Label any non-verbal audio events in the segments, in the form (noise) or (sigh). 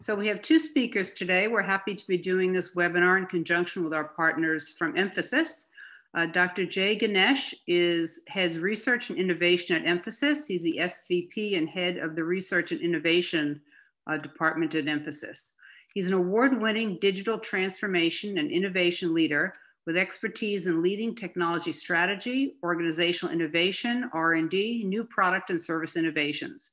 So we have two speakers today. We're happy to be doing this webinar in conjunction with our partners from Mphasis. Uh, Dr. Jay Ganesh is heads research and innovation at Mphasis. He's the SVP and head of the research and innovation uh, department at Mphasis. He's an award-winning digital transformation and innovation leader with expertise in leading technology strategy, organizational innovation, R&D, new product and service innovations.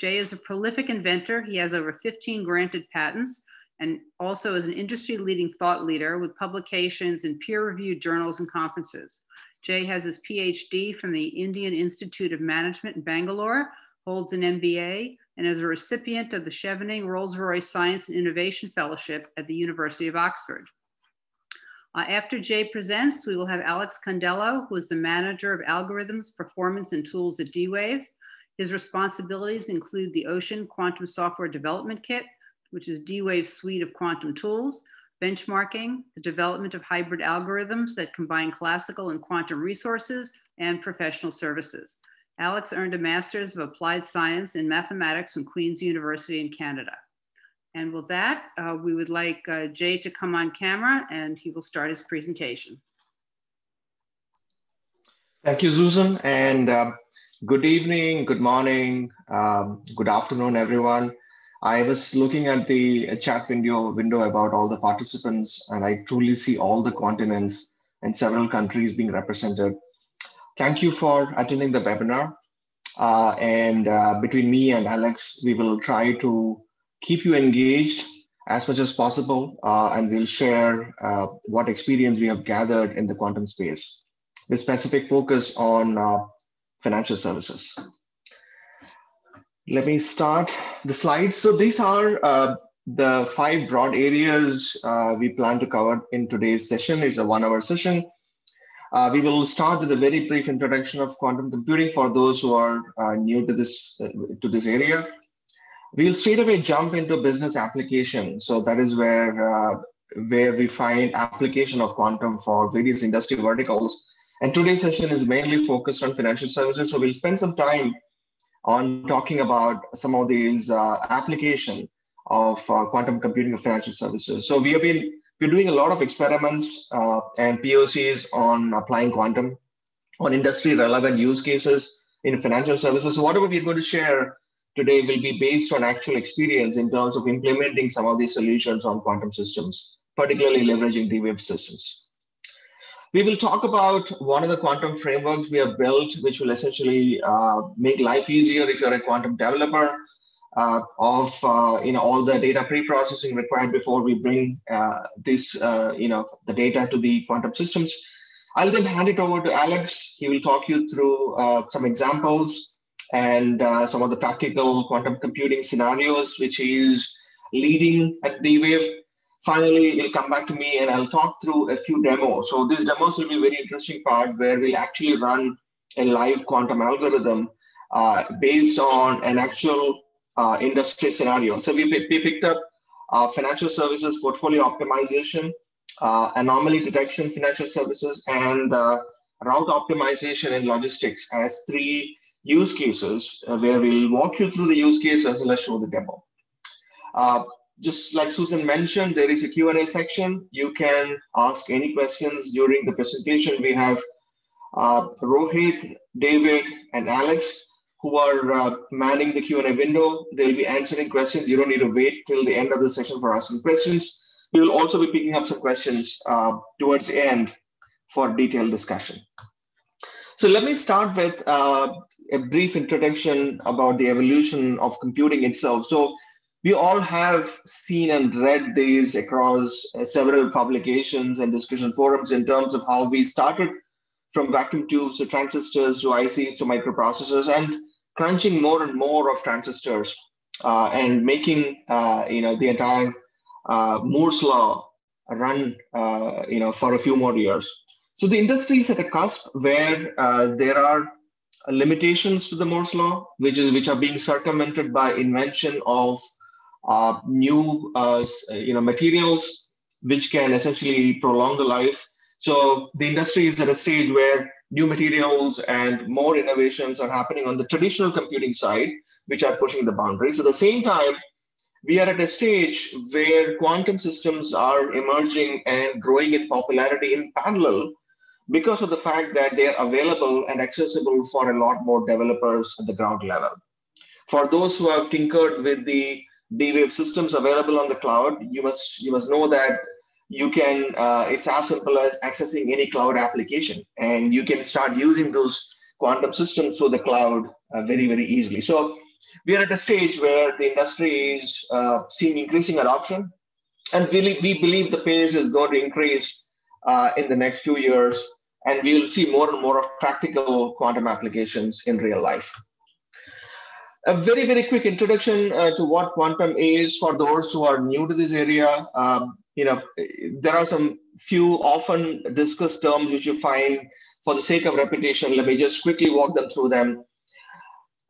Jay is a prolific inventor. He has over 15 granted patents and also is an industry leading thought leader with publications in peer reviewed journals and conferences. Jay has his PhD from the Indian Institute of Management in Bangalore, holds an MBA, and is a recipient of the Chevening Rolls Royce Science and Innovation Fellowship at the University of Oxford. Uh, after Jay presents, we will have Alex Condello, who is the manager of algorithms, performance, and tools at D-Wave. His responsibilities include the Ocean Quantum Software Development Kit, which is D-Wave's suite of quantum tools, benchmarking, the development of hybrid algorithms that combine classical and quantum resources, and professional services. Alex earned a Master's of Applied Science in Mathematics from Queen's University in Canada. And with that, uh, we would like uh, Jay to come on camera and he will start his presentation. Thank you, Susan. And uh, good evening, good morning, um, good afternoon, everyone. I was looking at the chat window, window about all the participants, and I truly see all the continents and several countries being represented. Thank you for attending the webinar. Uh, and uh, between me and Alex, we will try to keep you engaged as much as possible, uh, and we'll share uh, what experience we have gathered in the quantum space with specific focus on uh, financial services. Let me start the slides. So these are uh, the five broad areas uh, we plan to cover in today's session. It's a one hour session. Uh, we will start with a very brief introduction of quantum computing for those who are new to this, to this area we'll straight away jump into business application. So that is where uh, where we find application of quantum for various industry verticals. And today's session is mainly focused on financial services. So we'll spend some time on talking about some of these uh, application of uh, quantum computing of financial services. So we have been we're doing a lot of experiments uh, and POCs on applying quantum on industry relevant use cases in financial services. So whatever we're going to share today will be based on actual experience in terms of implementing some of these solutions on quantum systems, particularly leveraging D-Wave systems. We will talk about one of the quantum frameworks we have built, which will essentially uh, make life easier if you're a quantum developer uh, of uh, you know all the data pre-processing required before we bring uh, this uh, you know the data to the quantum systems. I'll then hand it over to Alex. He will talk you through uh, some examples and some of the practical quantum computing scenarios, which is leading at D-Wave. Finally, you'll come back to me and I'll talk through a few demos. So these demos will be a very interesting part where we'll actually run a live quantum algorithm uh, based on an actual uh, industry scenario. So we, we picked up uh, financial services portfolio optimization, uh, anomaly detection financial services, and uh, route optimization in logistics as three use cases uh, where we'll walk you through the use case as well as show the demo. Just like Susan mentioned, there is a Q&A section. You can ask any questions during the presentation. We have uh, Rohit, David, and Alex who are uh, manning the Q&A window. They'll be answering questions. You don't need to wait till the end of the session for asking questions. We will also be picking up some questions uh, towards the end for detailed discussion. So let me start with uh, a brief introduction about the evolution of computing itself. So we all have seen and read these across uh, several publications and discussion forums in terms of how we started from vacuum tubes to transistors to ICs to microprocessors and crunching more and more of transistors uh, and making uh, you know the entire uh, Moore's law run uh, you know for a few more years. So the industry is at a cusp where uh, there are limitations to the Moore's law, which is which are being circumvented by invention of uh, new uh, you know materials which can essentially prolong the life. So the industry is at a stage where new materials and more innovations are happening on the traditional computing side, which are pushing the boundaries. At the same time, we are at a stage where quantum systems are emerging and growing in popularity in parallel because of the fact that they are available and accessible for a lot more developers at the ground level. For those who have tinkered with the D-Wave systems available on the cloud, you must you must know that you can uh, it's as simple as accessing any cloud application, and you can start using those quantum systems through the cloud uh, very very easily. So we are at a stage where the industry is uh, seeing increasing adoption, and we, we believe the pace is going to increase uh, in the next few years, and we will see more and more of practical quantum applications in real life. A very, very quick introduction uh, to what quantum is for those who are new to this area. Um, you know, there are some few often discussed terms which you find for the sake of repetition. Let me just quickly walk them through them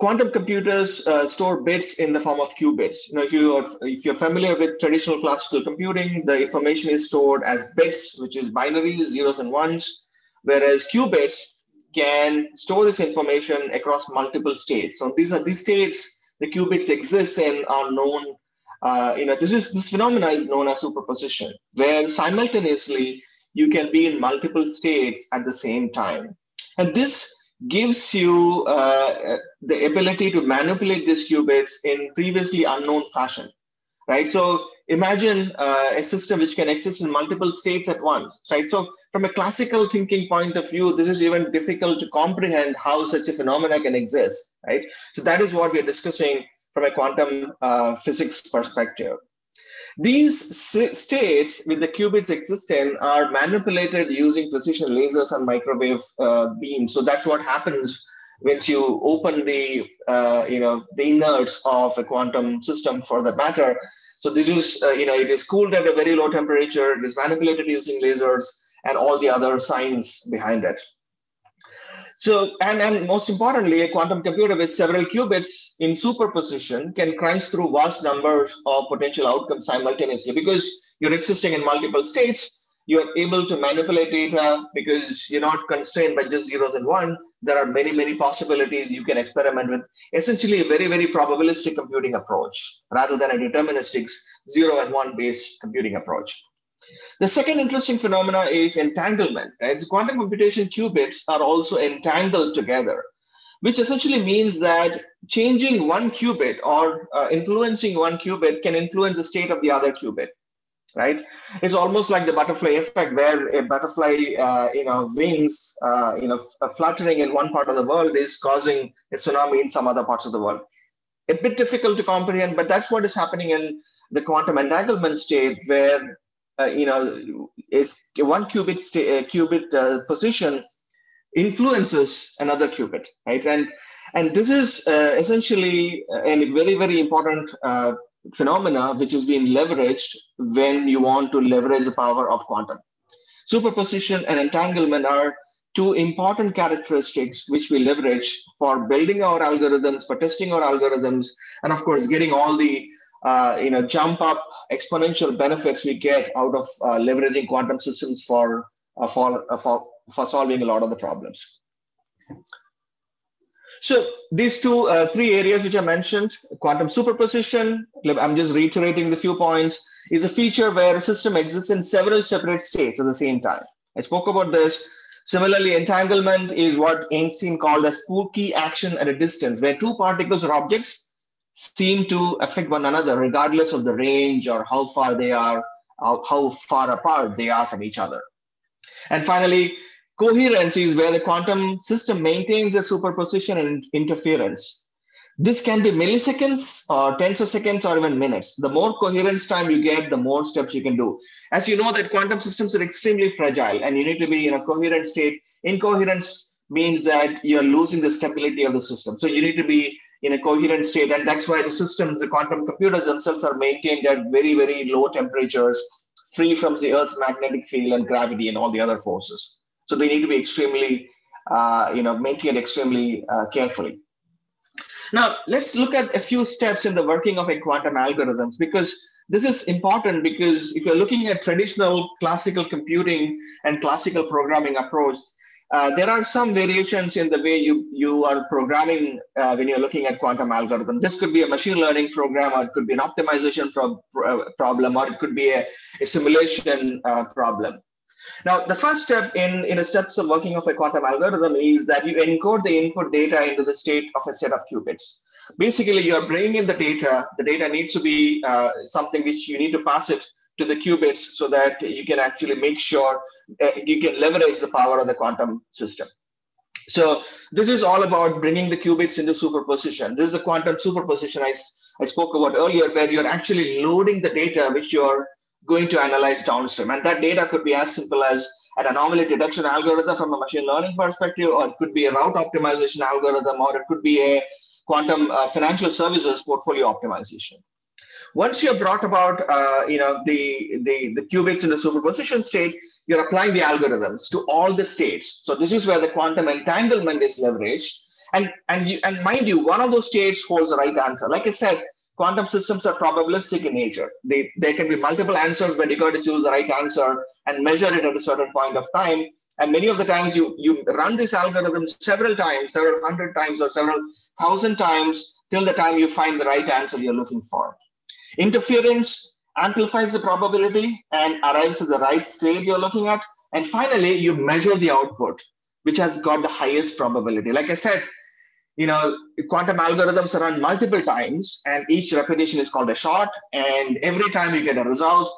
quantum computers uh, store bits in the form of qubits. You know, if you are if you're familiar with traditional classical computing, the information is stored as bits, which is binaries, zeros and ones, whereas qubits can store this information across multiple states. So these are these states the qubits exist in are known. Uh, you know, this is this phenomena is known as superposition, where simultaneously you can be in multiple states at the same time, and this gives you uh, the ability to manipulate these qubits in previously unknown fashion, right? So imagine uh, a system which can exist in multiple states at once, right? So from a classical thinking point of view, this is even difficult to comprehend how such a phenomena can exist, right? So that is what we're discussing from a quantum uh, physics perspective. These states with the qubits existing are manipulated using precision lasers and microwave uh, beams. So that's what happens once you open the, uh, you know, the innards of a quantum system for that matter. So this is, uh, you know, it is cooled at a very low temperature. It is manipulated using lasers and all the other science behind it. So, and, and most importantly, a quantum computer with several qubits in superposition can crunch through vast numbers of potential outcomes simultaneously because you're existing in multiple states. You're able to manipulate data because you're not constrained by just zeros and one. There are many, many possibilities you can experiment with. Essentially, a very, very probabilistic computing approach rather than a deterministic zero and one based computing approach. The second interesting phenomena is entanglement. As quantum computation qubits are also entangled together, which essentially means that changing one qubit or uh, influencing one qubit can influence the state of the other qubit right it's almost like the butterfly effect where a butterfly uh, you know wings uh, you know fluttering in one part of the world is causing a tsunami in some other parts of the world a bit difficult to comprehend but that's what is happening in the quantum entanglement state where uh, you know, is one qubit sta- qubit uh, position influences another qubit, right? And and this is uh, essentially a very very important uh, phenomena which is being leveraged when you want to leverage the power of quantum. Superposition and entanglement are two important characteristics which we leverage for building our algorithms, for testing our algorithms, and of course getting all the uh, you know jump up exponential benefits we get out of uh, leveraging quantum systems for, uh, for, uh, for, for solving a lot of the problems. So these two, uh, three areas which I mentioned, quantum superposition, I'm just reiterating the few points, is a feature where a system exists in several separate states at the same time. I spoke about this. Similarly, entanglement is what Einstein called a spooky action at a distance, where two particles or objects seem to affect one another regardless of the range or how far they are, how, far apart they are from each other. And finally, coherence is where the quantum system maintains a superposition and interference. This can be milliseconds or tens of seconds or even minutes. The more coherence time you get, the more steps you can do. As you know that quantum systems are extremely fragile and you need to be in a coherent state. Incoherence means that you're losing the stability of the system. So you need to be in a coherent state. And that's why the systems, the quantum computers themselves are maintained at very, very low temperatures, free from the Earth's magnetic field and gravity and all the other forces. So they need to be extremely, uh, you know, maintained extremely uh, carefully. Now, let's look at a few steps in the working of a quantum algorithms because this is important because if you're looking at traditional classical computing and classical programming approach, uh, there are some variations in the way you, you are programming uh, when you're looking at quantum algorithm. This could be a machine learning program, or it could be an optimization pro uh, problem, or it could be a, a simulation uh, problem. Now, the first step in, in the steps of working of a quantum algorithm is that you encode the input data into the state of a set of qubits. Basically, you're bringing in the data. The data needs to be uh, something which you need to pass it to the qubits so that you can actually make sure you can leverage the power of the quantum system. So this is all about bringing the qubits into superposition. This is the quantum superposition I, I spoke about earlier, where you're actually loading the data which you're going to analyze downstream. And that data could be as simple as an anomaly detection algorithm from a machine learning perspective, or it could be a route optimization algorithm, or it could be a quantum uh, financial services portfolio optimization. Once you've brought about uh, you know, the, the, the qubits in the superposition state, you're applying the algorithms to all the states. So this is where the quantum entanglement is leveraged. And, and, you, and mind you, one of those states holds the right answer. Like I said, quantum systems are probabilistic in nature. They, there can be multiple answers, but you got to choose the right answer and measure it at a certain point of time. And many of the times you, you run this algorithm several times, several hundred times or several thousand times till the time you find the right answer you're looking for. Interference amplifies the probability and arrives at the right state you're looking at. And finally, you measure the output, which has got the highest probability. Like I said, you know, quantum algorithms are run multiple times and each repetition is called a shot. And every time you get a result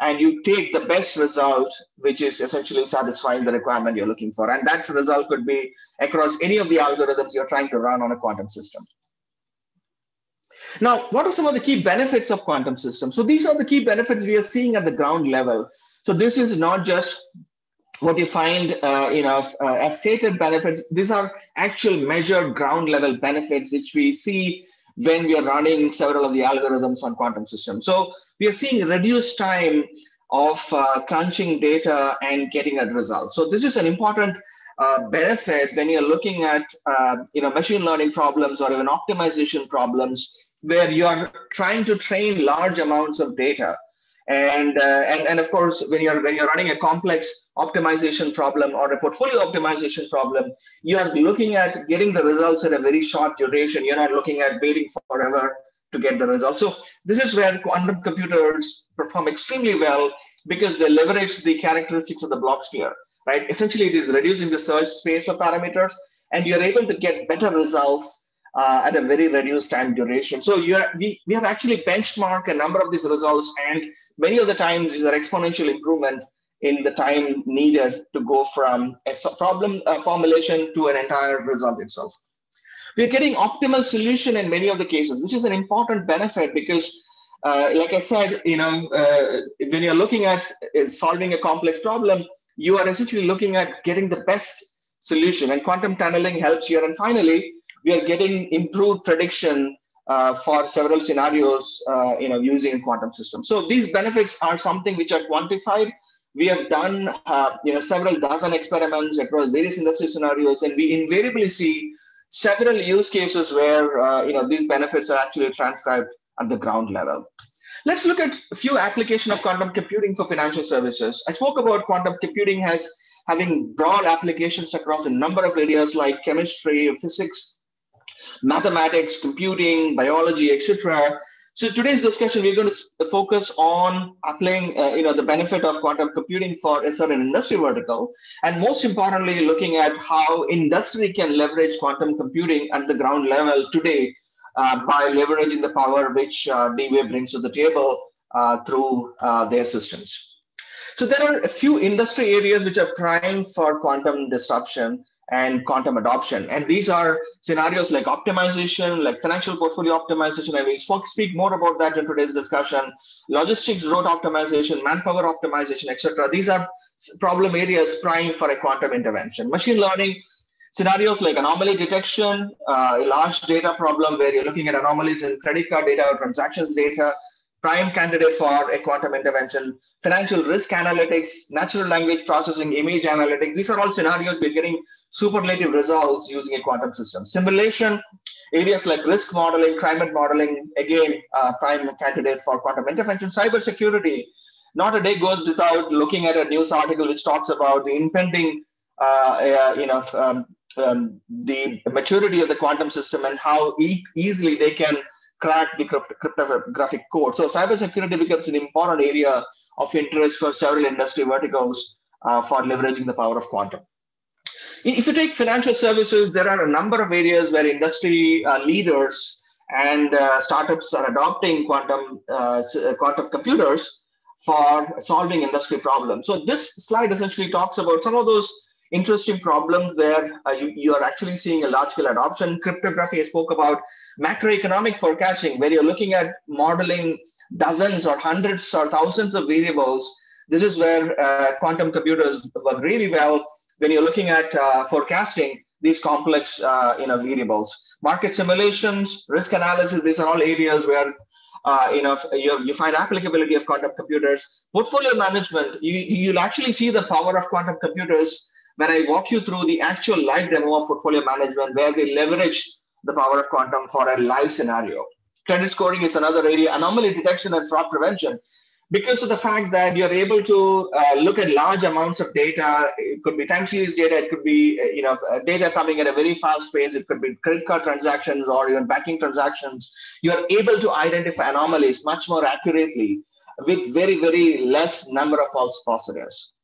and you take the best result, which is essentially satisfying the requirement you're looking for. And that result could be across any of the algorithms you're trying to run on a quantum system. Now, what are some of the key benefits of quantum systems? So these are the key benefits we are seeing at the ground level. So this is not just what you find, uh, you know, uh, as stated benefits. These are actual measured ground level benefits, which we see when we are running several of the algorithms on quantum systems. So we are seeing reduced time of uh, crunching data and getting a result. So this is an important uh, benefit when you're looking at uh, you know machine learning problems or even optimization problems where you are trying to train large amounts of data. And, uh, and, and of course, when you're, when you're running a complex optimization problem or a portfolio optimization problem, you are looking at getting the results at a very short duration. You're not looking at waiting forever to get the results. So this is where quantum computers perform extremely well because they leverage the characteristics of the Bloch sphere, right? Essentially, it is reducing the search space of parameters, and you're able to get better results uh, at a very reduced time duration. So you are, we, we have actually benchmarked a number of these results and many of the times these are exponential improvement in the time needed to go from a problem uh, formulation to an entire result itself. We're getting optimal solution in many of the cases, which is an important benefit because uh, like I said, you know, uh, when you're looking at uh, solving a complex problem, you are essentially looking at getting the best solution and quantum tunneling helps here. And finally, we are getting improved prediction uh, for several scenarios, uh, you know, using quantum systems. So these benefits are something which are quantified. We have done, uh, you know, several dozen experiments across various industry scenarios, and we invariably see several use cases where, uh, you know, these benefits are actually transcribed at the ground level. Let's look at a few application of quantum computing for financial services. I spoke about quantum computing has having broad applications across a number of areas like chemistry, physics, mathematics, computing, biology, etc. So today's discussion, we're going to focus on applying, uh, you know, the benefit of quantum computing for a certain industry vertical, and most importantly, looking at how industry can leverage quantum computing at the ground level today uh, by leveraging the power which uh, D-Wave brings to the table uh, through uh, their systems. So there are a few industry areas which are prime for quantum disruption and quantum adoption. And these are scenarios like optimization, like financial portfolio optimization. I will speak more about that in today's discussion. Logistics, road optimization, manpower optimization, etc. These are problem areas prime for a quantum intervention. Machine learning scenarios like anomaly detection, uh, a large data problem where you're looking at anomalies in credit card data or transactions data, prime candidate for a quantum intervention. Financial risk analytics, natural language processing, image analytics, these are all scenarios we're getting superlative results using a quantum system. Simulation, areas like risk modeling, climate modeling, again, uh, prime candidate for quantum intervention. Cybersecurity, not a day goes without looking at a news article which talks about the impending uh, you know, um, um, the maturity of the quantum system and how e- easily they can crack the crypt- cryptographic code. So cybersecurity becomes an important area of interest for several industry verticals uh, for leveraging the power of quantum. If you take financial services, there are a number of areas where industry uh, leaders and uh, startups are adopting quantum uh, quantum computers for solving industry problems. So this slide essentially talks about some of those interesting problems where uh, you, you are actually seeing a large scale adoption. Cryptography I spoke about macroeconomic forecasting, where you're looking at modeling dozens or hundreds or thousands of variables. This is where uh, quantum computers work really well when you're looking at uh, forecasting these complex uh, you know, variables. Market simulations, risk analysis, these are all areas where uh, you know, you, you find applicability of quantum computers. Portfolio management, you, you'll actually see the power of quantum computers when I walk you through the actual live demo of portfolio management, where we leverage the power of quantum for a live scenario. Credit scoring is another area, anomaly detection and fraud prevention. Because of the fact that you're able to uh, look at large amounts of data, it could be time series data, it could be uh, you know uh, data coming at a very fast pace, it could be credit card transactions or even banking transactions. You're able to identify anomalies much more accurately with very very less number of false positives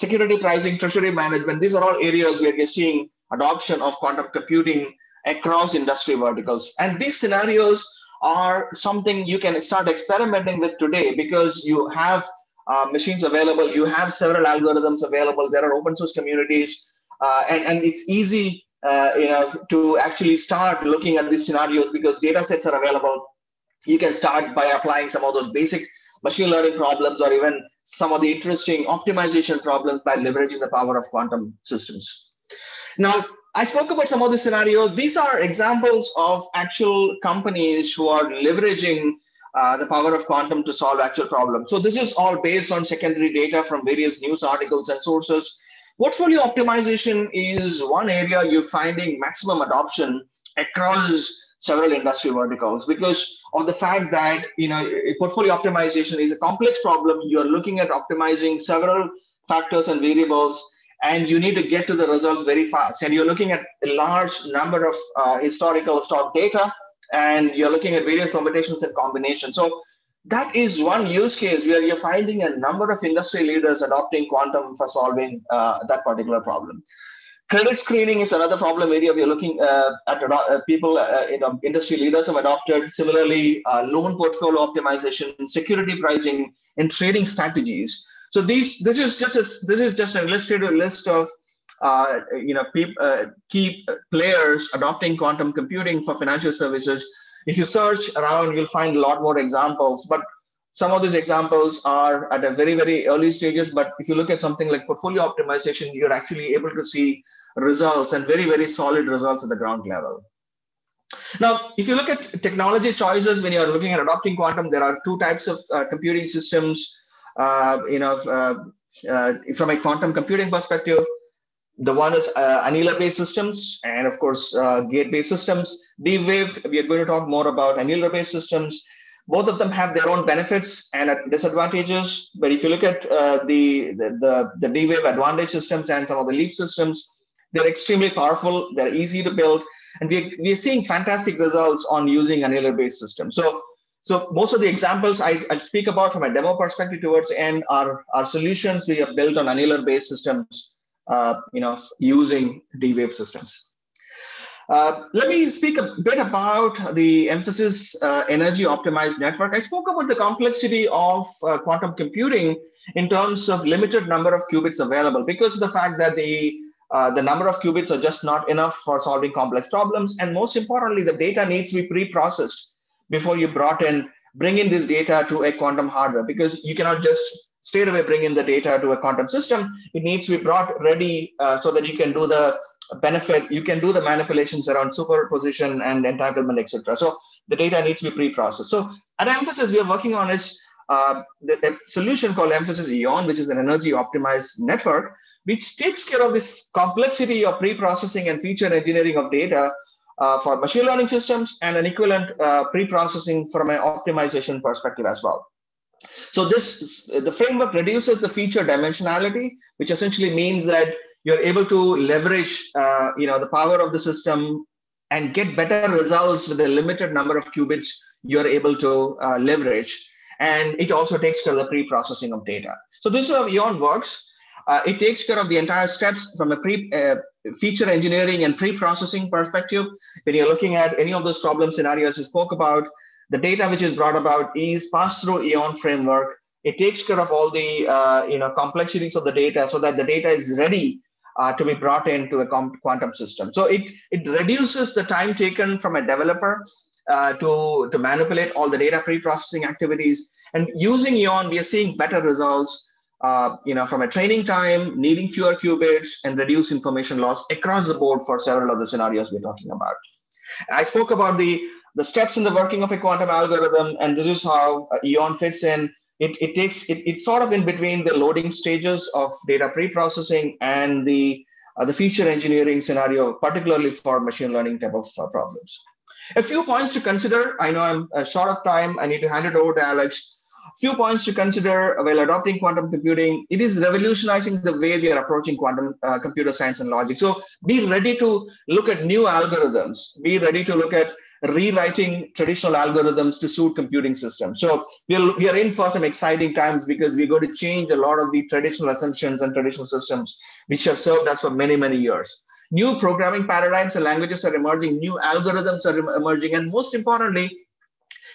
security pricing, treasury management, these are all areas where we're seeing adoption of quantum computing across industry verticals. And these scenarios are something you can start experimenting with today because you have uh, machines available, you have several algorithms available, there are open source communities, uh, and, and it's easy uh, you know, to actually start looking at these scenarios because data sets are available. You can start by applying some of those basic machine learning problems or even some of the interesting optimization problems by leveraging the power of quantum systems. Now, I spoke about some of the scenarios. These are examples of actual companies who are leveraging uh, the power of quantum to solve actual problems. So this is all based on secondary data from various news articles and sources. Portfolio optimization is one area you're finding maximum adoption across several industry verticals because of the fact that you know portfolio optimization is a complex problem. You're looking at optimizing several factors and variables and you need to get to the results very fast. And you're looking at a large number of uh, historical stock data and you're looking at various permutations and combinations. So that is one use case where you're finding a number of industry leaders adopting quantum for solving uh, that particular problem Credit screening is another problem area we are looking uh, at. Uh, people, uh, you know, industry leaders have adopted. Similarly, uh, loan portfolio optimization, security pricing, and trading strategies. So these, this is just a, this is just an illustrative list of uh, you know uh, key players adopting quantum computing for financial services. If you search around, you'll find a lot more examples. But some of these examples are at a very very early stages. But if you look at something like portfolio optimization, you're actually able to see results and very, very solid results at the ground level. Now, if you look at technology choices when you're looking at adopting quantum, there are two types of uh, computing systems. Uh, you know, uh, uh from a quantum computing perspective, the one is uh, annealer-based systems, and of course, uh, gate-based systems. D-Wave, we are going to talk more about annealer-based systems. Both of them have their own benefits and disadvantages. But if you look at the, the, the, the D-Wave advantage systems and some of the leap systems, they're extremely powerful. They're easy to build, and we're, we're seeing fantastic results on using an annealer-based system. So, so most of the examples I, I speak about from a demo perspective towards end are, are solutions we have built on annealer-based systems, uh, you know, using D-Wave systems. Uh, let me speak a bit about the Mphasis uh, energy optimized network. I spoke about the complexity of uh, quantum computing in terms of limited number of qubits available because of the fact that the uh, the number of qubits are just not enough for solving complex problems. And most importantly, the data needs to be pre-processed before you brought in, bring in this data to a quantum hardware because you cannot just straight away bring in the data to a quantum system. It needs to be brought ready uh, so that you can do the benefit, you can do the manipulations around superposition and entanglement, etc. So the data needs to be pre-processed. So at Mphasis, we are working on is uh, the, the solution called Mphasis Eon, which is an energy optimized network which takes care of this complexity of pre-processing and feature engineering of data uh, for machine learning systems and an equivalent uh, pre-processing from an optimization perspective as well. So this the framework reduces the feature dimensionality, which essentially means that you're able to leverage uh, you know the power of the system and get better results with the limited number of qubits you're able to uh, leverage. And it also takes care of the pre-processing of data. So this is how eon works uh, it takes care of the entire steps from a pre uh, feature engineering and pre-processing perspective when you're looking at any of those problem scenarios you spoke about the data which is brought about is passed through eon framework it takes care of all the uh, you know complexities of the data so that the data is ready uh, to be brought into a quantum system. So it, it reduces the time taken from a developer uh, to, to manipulate all the data pre-processing activities. And using EON, we are seeing better results uh, you know, from a training time, needing fewer qubits and reduce information loss across the board for several of the scenarios we're talking about. I spoke about the, the steps in the working of a quantum algorithm, and this is how uh, EON fits in it, it takes it, it's sort of in between the loading stages of data pre-processing and the uh, the feature engineering scenario, particularly for machine learning type of uh, problems. A few points to consider. I know I'm uh, short of time. I need to hand it over to Alex. Few points to consider while adopting quantum computing. It is revolutionizing the way we are approaching quantum uh, computer science and logic. So be ready to look at new algorithms. Be ready to look at rewriting traditional algorithms to suit computing systems. So we're, we are in for some exciting times because we're going to change a lot of the traditional assumptions and traditional systems which have served us for many, many years. New programming paradigms and languages are emerging, new algorithms are emerging, and most importantly,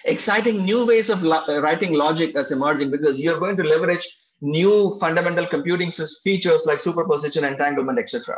exciting new ways of lo writing logic is emerging because you're going to leverage new fundamental computing features like superposition, entanglement, etc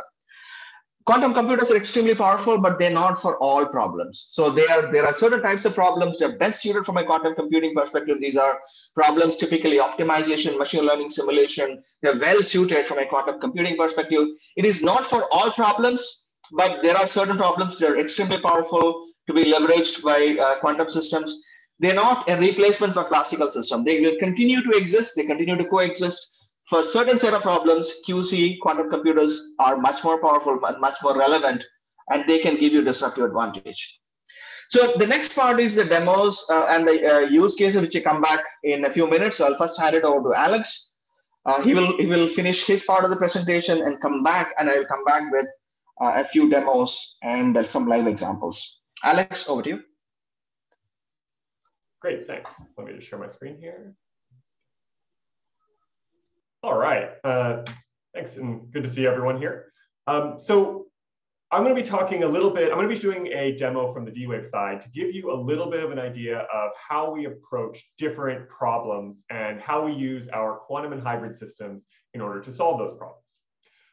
quantum computers are extremely powerful, but they're not for all problems. So there, there are certain types of problems that are best suited from a quantum computing perspective. These are problems typically optimization, machine learning simulation. They're well suited from a quantum computing perspective. It is not for all problems, but there are certain problems that are extremely powerful to be leveraged by uh, quantum systems. They're not a replacement for classical system. They will continue to exist. They continue to coexist for certain set of problems, QC quantum computers are much more powerful and much more relevant, and they can give you disruptive advantage. So the next part is the demos uh, and the uh, use cases, which will come back in a few minutes. So I'll first hand it over to Alex. Uh, he will he will finish his part of the presentation and come back, and I will come back with uh, a few demos and some live examples. Alex, over to you. Great, thanks. Let me just share my screen here. All right. Uh, thanks, and good to see everyone here. Um, so I'm going to be talking a little bit, I'm going to be doing a demo from the D-Wave side to give you a little bit of an idea of how we approach different problems and how we use our quantum and hybrid systems in order to solve those problems.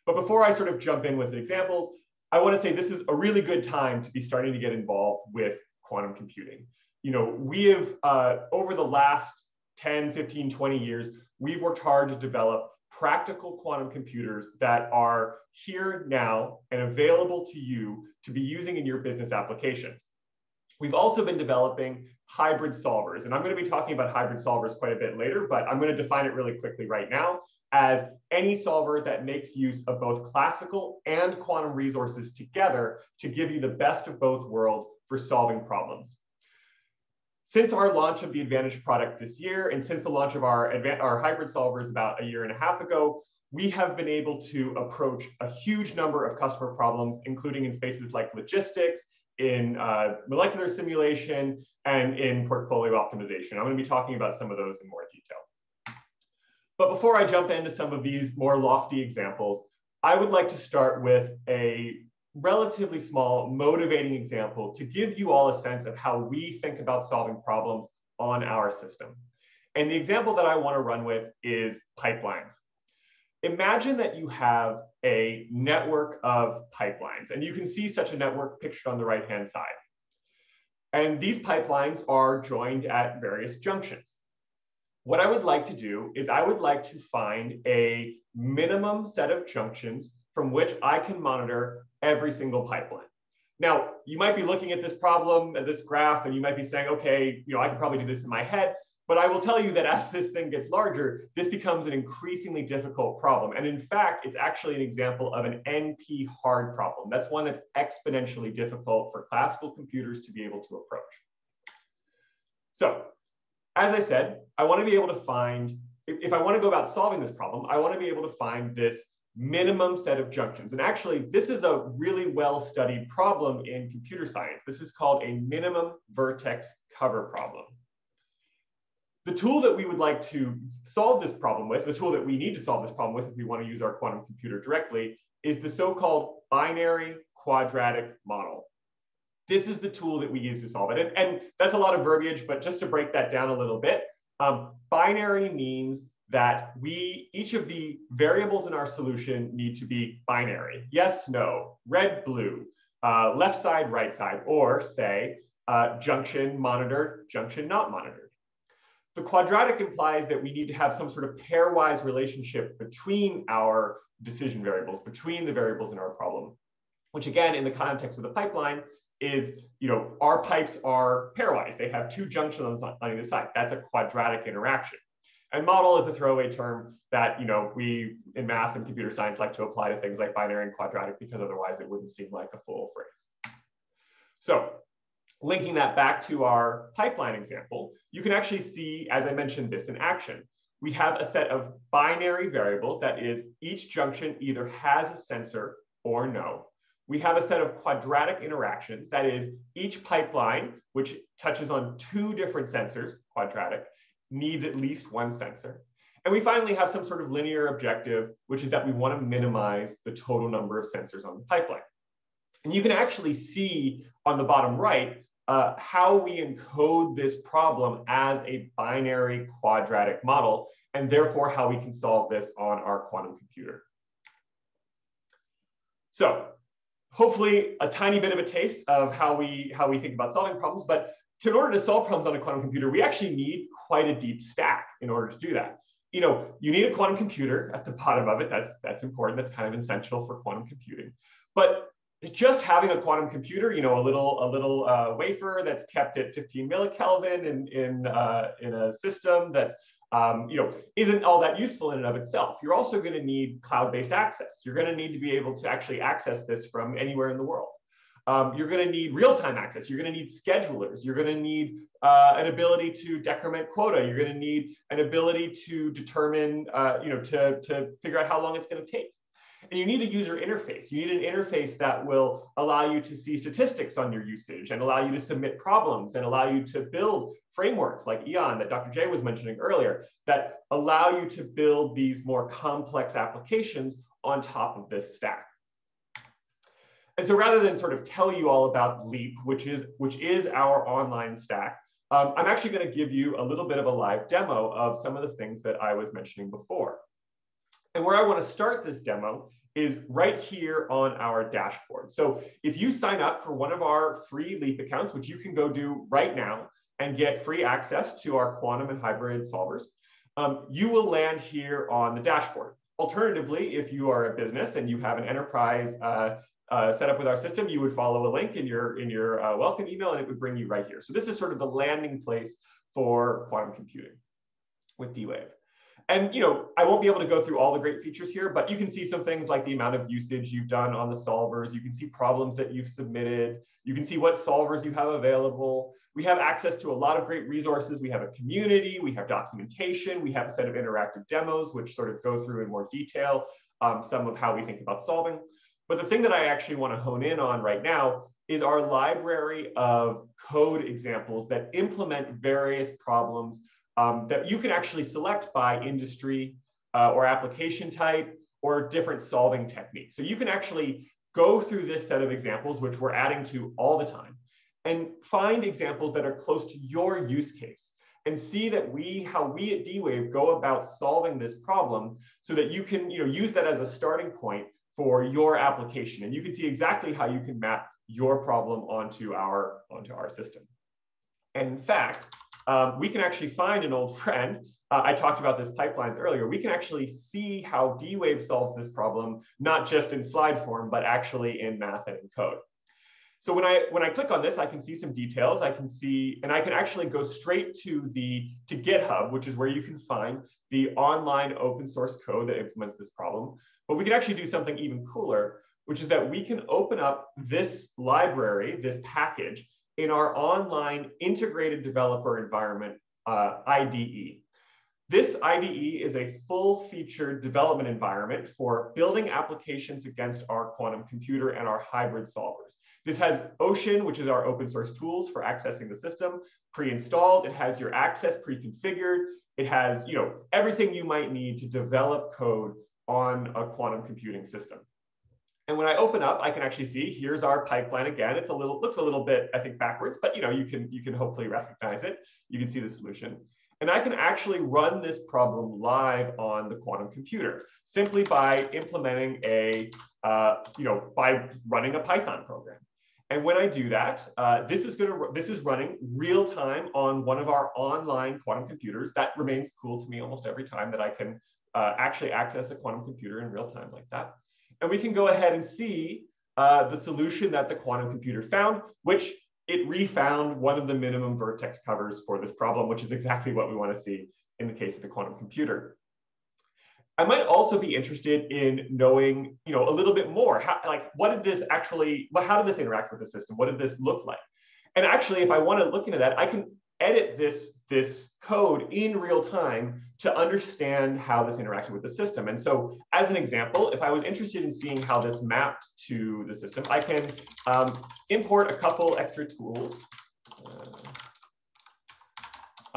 But before I sort of jump in with examples, I want to say this is a really good time to be starting to get involved with quantum computing. You know, we have, uh, over the last 10, 15, 20 years, we've worked hard to develop practical quantum computers that are here now and available to you to be using in your business applications. We've also been developing hybrid solvers, and I'm going to be talking about hybrid solvers quite a bit later, but I'm going to define it really quickly right now as any solver that makes use of both classical and quantum resources together to give you the best of both worlds for solving problems. Since our launch of the Advantage product this year, and since the launch of our, our hybrid solvers about a year and a half ago, we have been able to approach a huge number of customer problems, including in spaces like logistics, in uh, molecular simulation, and in portfolio optimization. I'm going to be talking about some of those in more detail. But before I jump into some of these more lofty examples, I would like to start with a relatively small, motivating example to give you all a sense of how we think about solving problems on our system. And the example that I want to run with is pipelines. Imagine that you have a network of pipelines, and you can see such a network pictured on the right-hand side. And these pipelines are joined at various junctions. What I would like to do is I would like to find a minimum set of junctions from which I can monitor every single pipeline. Now, you might be looking at this problem, at this graph, and you might be saying, okay, you know, I can probably do this in my head. But I will tell you that as this thing gets larger, this becomes an increasingly difficult problem. And in fact, it's actually an example of an NP hard problem. That's one that's exponentially difficult for classical computers to be able to approach. So as I said, I want to be able to find, if I want to go about solving this problem, I want to be able to find this minimum set of junctions. And actually, this is a really well-studied problem in computer science. This is called a minimum vertex cover problem. The tool that we would like to solve this problem with, the tool that we need to solve this problem with if we want to use our quantum computer directly, is the so-called binary quadratic model. This is the tool that we use to solve it. And, and, that's a lot of verbiage, but just to break that down a little bit, um, binary means that we, each of the variables in our solution need to be binary. Yes, no, red, blue, uh, left side, right side, or say uh, junction monitored, junction not monitored. The quadratic implies that we need to have some sort of pairwise relationship between our decision variables, between the variables in our problem, which again, in the context of the pipeline, is, you know, our pipes are pairwise. They have two junctions on, on either side. That's a quadratic interaction. And model is a throwaway term that, you know, we in math and computer science like to apply to things like binary and quadratic because otherwise it wouldn't seem like a full phrase. So linking that back to our pipeline example, you can actually see, as I mentioned this in action, we have a set of binary variables that is each junction either has a sensor or no. We have a set of quadratic interactions, that is each pipeline, which touches on two different sensors, quadratic, needs at least one sensor. And we finally have some sort of linear objective, which is that we want to minimize the total number of sensors on the pipeline. And you can actually see on the bottom right uh, how we encode this problem as a binary quadratic model, and therefore how we can solve this on our quantum computer. So hopefully a tiny bit of a taste of how we, how we think about solving problems, but to, in order to solve problems on a quantum computer, we actually need quite a deep stack in order to do that. You know, you need a quantum computer at the bottom of it. That's, that's important. That's kind of essential for quantum computing. But just having a quantum computer, you know, a little a little uh, wafer that's kept at 15 millikelvin in in uh, in a system that's um, you know isn't all that useful in and of itself. You're also going to need cloud-based access. You're going to need to be able to actually access this from anywhere in the world. Um, you're going to need real-time access. You're going to need schedulers. You're going to need uh, an ability to decrement quota. You're going to need an ability to determine, uh, you know, to, to figure out how long it's going to take. And you need a user interface. You need an interface that will allow you to see statistics on your usage and allow you to submit problems and allow you to build frameworks like Eon that Dr. Jay was mentioning earlier that allow you to build these more complex applications on top of this stack. And so rather than sort of tell you all about Leap, which is, which is our online stack, um, I'm actually going to give you a little bit of a live demo of some of the things that I was mentioning before. And where I want to start this demo is right here on our dashboard. So if you sign up for one of our free Leap accounts, which you can go do right now and get free access to our quantum and hybrid solvers, um, you will land here on the dashboard. Alternatively, if you are a business and you have an enterprise uh, uh, set up with our system, you would follow a link in your, in your uh, welcome email and it would bring you right here. So this is sort of the landing place for quantum computing with D-Wave. And you know, I won't be able to go through all the great features here, but you can see some things like the amount of usage you've done on the solvers. You can see problems that you've submitted. You can see what solvers you have available. We have access to a lot of great resources. We have a community, we have documentation, we have a set of interactive demos, which sort of go through in more detail um, some of how we think about solving. But the thing that I actually want to hone in on right now is our library of code examples that implement various problems um, that you can actually select by industry uh, or application type or different solving techniques. So you can actually go through this set of examples, which we're adding to all the time, and find examples that are close to your use case and see that we, how we at D-Wave go about solving this problem so that you can you know, use that as a starting point for your application. And you can see exactly how you can map your problem onto our, onto our system. And in fact, um, we can actually find an old (laughs) friend. Uh, I talked about this pipelines earlier. We can actually see how D-Wave solves this problem, not just in slide form, but actually in math and in code. So when I when I click on this, I can see some details. I can see, and I can actually go straight to the to GitHub, which is where you can find the online open source code that implements this problem. But we can actually do something even cooler, which is that we can open up this library, this package, in our online integrated developer environment uh, IDE. this IDE is a full-featured development environment for building applications against our quantum computer and our hybrid solvers. This has Ocean, which is our open source tools for accessing the system, pre-installed. It has your access pre-configured. It has you know, everything you might need to develop code on a quantum computing system. And when I open up, I can actually see here's our pipeline again. It's a little looks a little bit, I think, backwards, but you know, you can you can hopefully recognize it. You can see the solution. And I can actually run this problem live on the quantum computer simply by implementing a, uh, you know, by running a Python program. And when I do that, uh, this is going to this is running real time on one of our online quantum computers. That remains cool to me almost every time that I can uh, actually access a quantum computer in real time like that. And we can go ahead and see uh, the solution that the quantum computer found, which it refound one of the minimum vertex covers for this problem, which is exactly what we want to see in the case of the quantum computer. I might also be interested in knowing, you know, a little bit more. How, like, what did this actually? Well, how did this interact with the system? What did this look like? And actually, if I want to look into that, I can edit this this code in real time to understand how this interacted with the system. And so as an example, if I was interested in seeing how this mapped to the system, I can um, import a couple extra tools. Uh,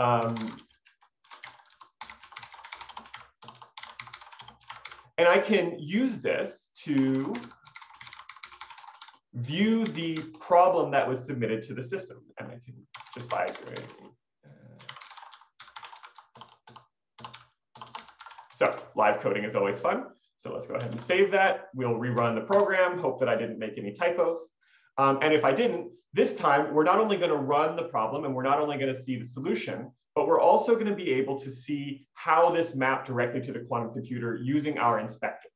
um, and I can use this to view the problem that was submitted to the system. And I can just by doing So live coding is always fun. So let's go ahead and save that. We'll rerun the program, hope that I didn't make any typos. Um, and if I didn't, this time we're not only going to run the problem and we're not only going to see the solution, but we're also going to be able to see how this mapped directly to the quantum computer using our inspector,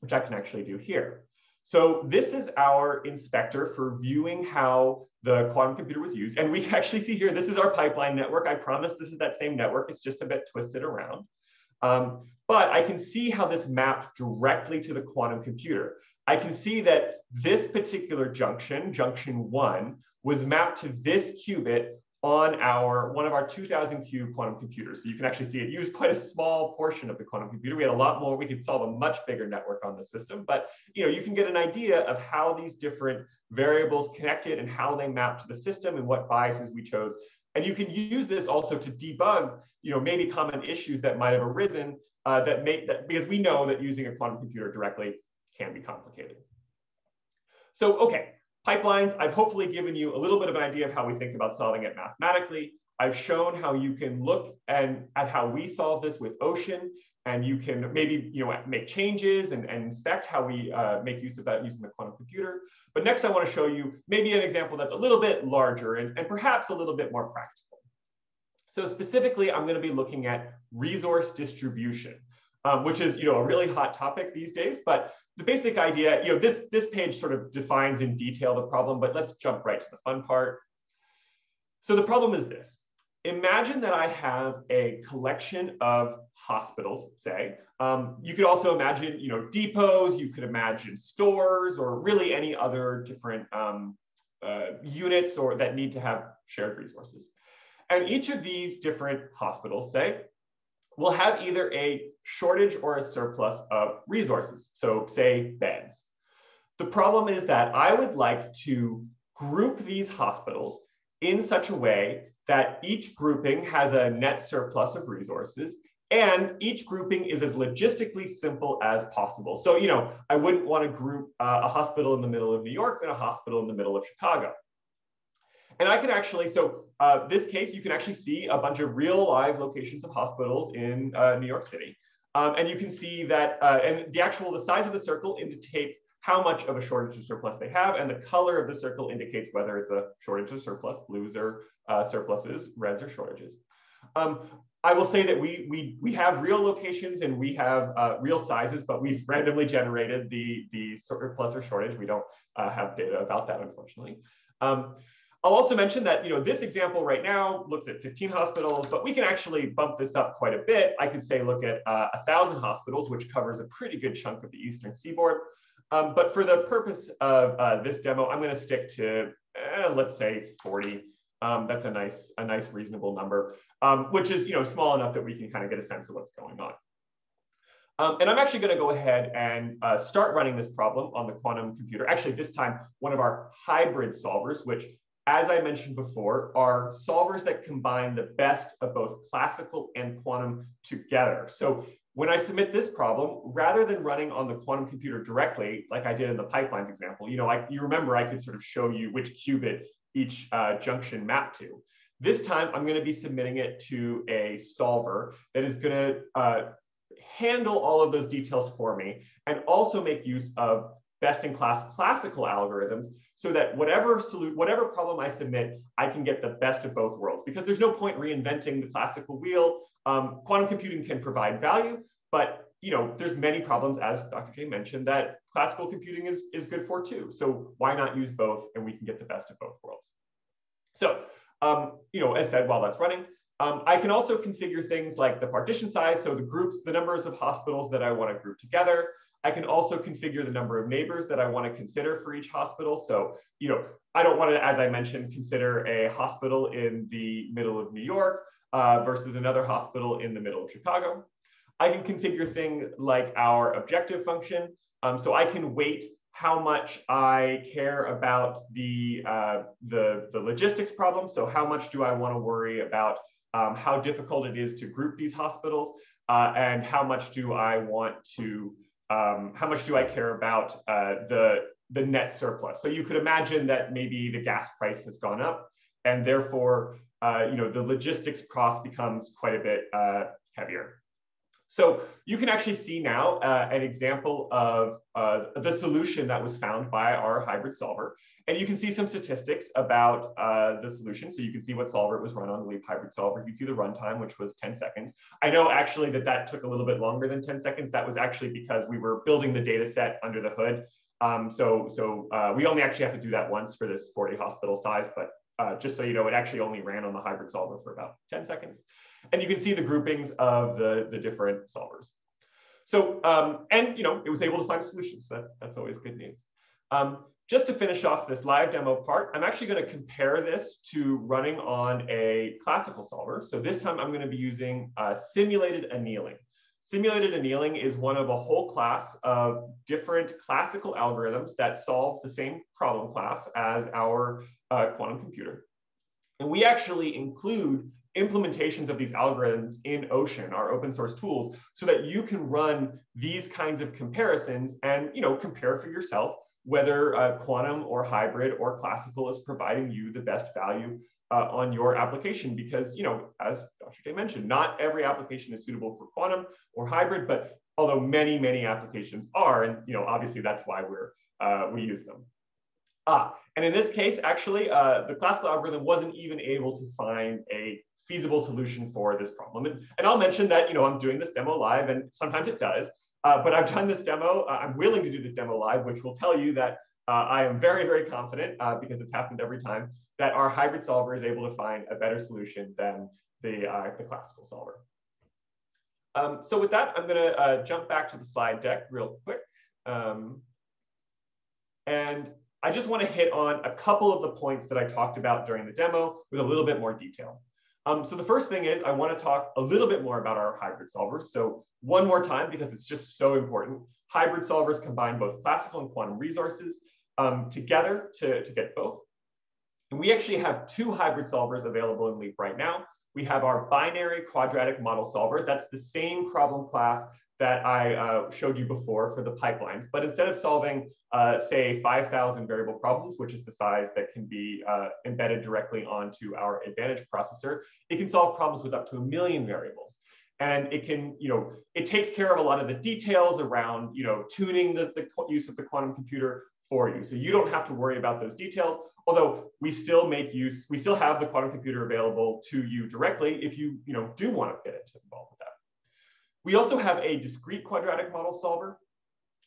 which I can actually do here. So this is our inspector for viewing how the quantum computer was used. And we actually see here, this is our pipeline network. I promise this is that same network. It's just a bit twisted around. Um, but I can see how this mapped directly to the quantum computer. I can see that this particular junction, junction one, was mapped to this qubit on our one of our 2000 qubit quantum computers. So you can actually see it used quite a small portion of the quantum computer. We had a lot more, we could solve a much bigger network on the system, but you know, you can get an idea of how these different variables connected and how they map to the system and what biases we chose and you can use this also to debug, you know, maybe common issues that might have arisen uh, that make that because we know that using a quantum computer directly can be complicated. So, okay, pipelines, I've hopefully given you a little bit of an idea of how we think about solving it mathematically. I've shown how you can look and at how we solve this with Ocean, and you can maybe you know make changes and, and inspect how we uh, make use of that using the quantum computer. But next I want to show you maybe an example that's a little bit larger and, and perhaps a little bit more practical. So specifically, I'm going to be looking at resource distribution, um, which is you know a really hot topic these days. But the basic idea, you know, this, this page sort of defines in detail the problem, but let's jump right to the fun part. So the problem is this. Imagine that I have a collection of hospitals, say. Um, you could also imagine, you know, depots, you could imagine stores, or really any other different um, uh, units or that need to have shared resources. And each of these different hospitals, say, will have either a shortage or a surplus of resources. So say beds. The problem is that I would like to group these hospitals in such a way that each grouping has a net surplus of resources and each grouping is as logistically simple as possible. So, you know, I wouldn't want to group uh, a hospital in the middle of New York and a hospital in the middle of Chicago. And I can actually, so uh, this case, you can actually see a bunch of real live locations of hospitals in uh, New York City. Um, and you can see that, uh, and the actual, the size of the circle indicates how much of a shortage or surplus they have. And the color of the circle indicates whether it's a shortage or surplus, blues are uh, surpluses, reds are shortages. Um, I will say that we, we, we have real locations and we have uh, real sizes, but we've randomly generated the, the surplus or shortage. We don't uh, have data about that, unfortunately. Um, I'll also mention that you know this example right now looks at 15 hospitals, but we can actually bump this up quite a bit. I could say look at uh, 1,000 hospitals, which covers a pretty good chunk of the eastern seaboard. Um, but for the purpose of uh, this demo, I'm going to stick to, uh, let's say, 40 Um, that's a nice, a nice reasonable number, um, which is you know small enough that we can kind of get a sense of what's going on. Um, and I'm actually going to go ahead and uh, start running this problem on the quantum computer. Actually, this time, one of our hybrid solvers, which, as I mentioned before, are solvers that combine the best of both classical and quantum together. So when I submit this problem, rather than running on the quantum computer directly, like I did in the pipelines example, you know, I, you remember I could sort of show you which qubit each uh, junction mapped to. This time, I'm going to be submitting it to a solver that is going to uh, handle all of those details for me and also make use of best in class classical algorithms so that whatever whatever problem I submit, I can get the best of both worlds because there's no point reinventing the classical wheel. Um, quantum computing can provide value, but you know, there's many problems, as Dr. Jay mentioned, that classical computing is, is good for too. So why not use both and we can get the best of both worlds. So, um, you know, as said, while that's running, um, I can also configure things like the partition size, so the groups, the numbers of hospitals that I want to group together. I can also configure the number of neighbors that I want to consider for each hospital. So, you know, I don't want to, as I mentioned, consider a hospital in the middle of New York uh, versus another hospital in the middle of Chicago. I can configure things like our objective function. Um, so I can weight how much I care about the, uh, the, the logistics problem. So how much do I want to worry about um, how difficult it is to group these hospitals, uh, and how much do I want to, um, how much do I care about uh, the, the net surplus? So you could imagine that maybe the gas price has gone up, and therefore, uh, you know, the logistics cost becomes quite a bit uh, heavier. So you can actually see now uh, an example of uh, the solution that was found by our hybrid solver. And you can see some statistics about uh, the solution. So you can see what solver it was run on, the Leap hybrid solver. You can see the runtime, which was 10 seconds. I know actually that that took a little bit longer than 10 seconds. That was actually because we were building the data set under the hood. Um, so so uh, we only actually have to do that once for this 40 hospital size, but uh, just so you know, it actually only ran on the hybrid solver for about 10 seconds. And you can see the groupings of the, the different solvers. So, um, and you know, it was able to find a solution. So that's, that's always good news. Um, just to finish off this live demo part, I'm actually going to compare this to running on a classical solver. So this time I'm going to be using uh, simulated annealing. Simulated annealing is one of a whole class of different classical algorithms that solve the same problem class as our uh, quantum computer. And we actually include implementations of these algorithms in Ocean, our open source tools, so that you can run these kinds of comparisons and you know compare for yourself whether uh, quantum or hybrid or classical is providing you the best value uh, on your application because you know as Dr. Jay mentioned, not every application is suitable for quantum or hybrid, but although many many applications are, and you know obviously that's why we're uh, we use them. Ah, and in this case, actually, uh, the classical algorithm wasn't even able to find a feasible solution for this problem. And, and I'll mention that, you know, I'm doing this demo live and sometimes it does, uh, but I've done this demo, uh, I'm willing to do this demo live, which will tell you that uh, I am very, very confident uh, because it's happened every time that our hybrid solver is able to find a better solution than the, uh, the classical solver. Um, so with that, I'm gonna uh, jump back to the slide deck real quick. Um, and I just wanna hit on a couple of the points that I talked about during the demo with a little bit more detail. Um, so the first thing is I want to talk a little bit more about our hybrid solvers. So one more time, because it's just so important, hybrid solvers combine both classical and quantum resources um, together to, to get both. And we actually have two hybrid solvers available in Leap right now. We have our binary quadratic model solver. That's the same problem class that I uh, showed you before for the pipelines. But instead of solving, uh, say, 5,000 variable problems, which is the size that can be uh, embedded directly onto our Advantage processor, it can solve problems with up to a million variables. And it can, you know, it takes care of a lot of the details around, you know, tuning the, the use of the quantum computer for you. So you don't have to worry about those details, although we still make use, we still have the quantum computer available to you directly if you, you know, do want to get involved with that. We also have a discrete quadratic model solver,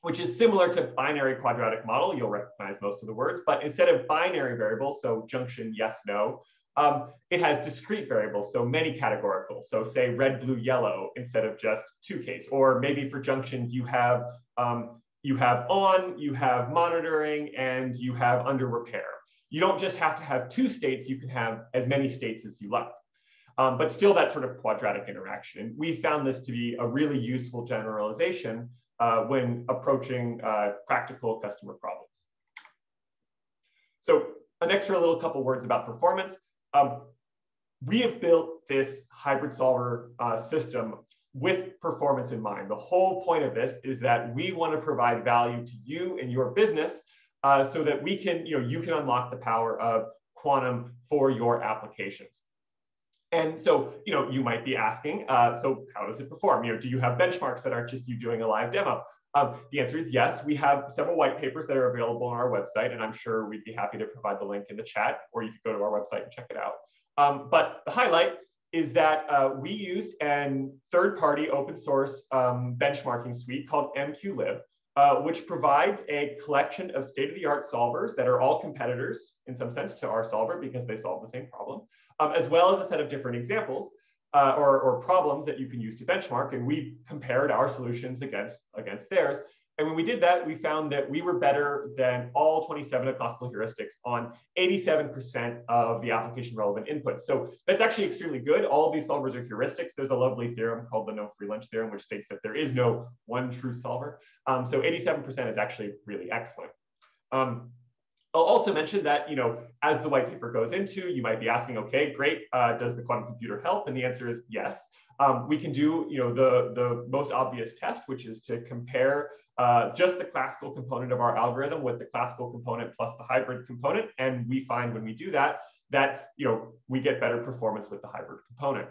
which is similar to binary quadratic model. You'll recognize most of the words, but instead of binary variables, so junction, yes, no, um, it has discrete variables, so many categorical. So say red, blue, yellow instead of just two case. Or maybe for junctions, you have um, you have on, you have monitoring, and you have under repair. you don't just have to have two states, you can have as many states as you like. Um, but still that sort of quadratic interaction. We found this to be a really useful generalization uh, when approaching uh, practical customer problems. So an extra little couple words about performance. Um, we have built this hybrid solver uh, system with performance in mind. The whole point of this is that we want to provide value to you and your business uh, so that we can, you know, you can unlock the power of quantum for your applications. And so, you know, you might be asking, uh, so how does it perform? You know, do you have benchmarks that aren't just you doing a live demo? Um, the answer is yes. We have several white papers that are available on our website, and I'm sure we'd be happy to provide the link in the chat, or you could go to our website and check it out. Um, but the highlight is that uh, we use a third-party open source um, benchmarking suite called MQLib, uh, which provides a collection of state-of-the-art solvers that are all competitors in some sense to our solver because they solve the same problem um, as well as a set of different examples uh, or, or problems that you can use to benchmark. And we compared our solutions against, against theirs. And when we did that, we found that we were better than all 27 of classical heuristics on 87% of the application relevant inputs. So that's actually extremely good. All of these solvers are heuristics. There's a lovely theorem called the no free lunch theorem, which states that there is no one true solver. Um, so 87% is actually really excellent. Um, I'll also mention that, you know, as the white paper goes into, you might be asking, okay, great, uh, does the quantum computer help? And the answer is yes. Um, we can do, you know, the, the most obvious test, which is to compare uh, just the classical component of our algorithm with the classical component plus the hybrid component. And we find when we do that, that, you know, we get better performance with the hybrid component.